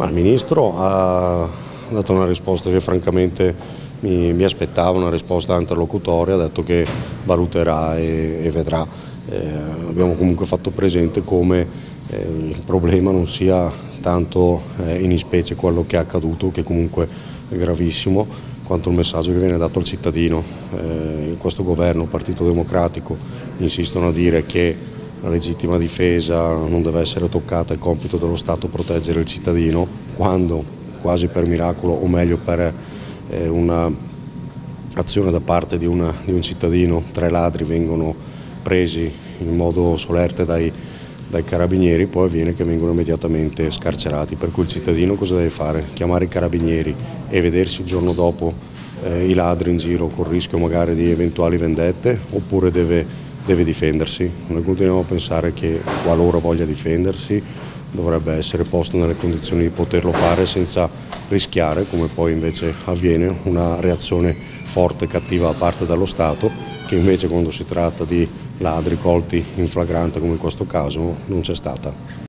Ma il Ministro ha dato una risposta che francamente mi, mi aspettavo, una risposta interlocutoria, ha detto che valuterà e, e vedrà. Eh, abbiamo comunque fatto presente come eh, il problema non sia tanto eh, in specie quello che è accaduto, che comunque è gravissimo, quanto il messaggio che viene dato al cittadino. Eh, questo governo, Partito Democratico, insistono a dire che la legittima difesa non deve essere toccata, è il compito dello Stato proteggere il cittadino, quando quasi per miracolo o meglio per eh, un'azione da parte di, una, di, un cittadino, tre ladri vengono presi in modo solerte dai, dai carabinieri, poi avviene che vengono immediatamente scarcerati, per cui il cittadino cosa deve fare? Chiamare i carabinieri e vedersi il giorno dopo eh, i ladri in giro con il rischio magari di eventuali vendette oppure deve deve difendersi. Noi continuiamo a pensare che qualora voglia difendersi dovrebbe essere posto nelle condizioni di poterlo fare senza rischiare, come poi invece avviene, una reazione forte e cattiva da parte dello Stato, che invece quando si tratta di ladri colti in flagrante come in questo caso non c'è stata.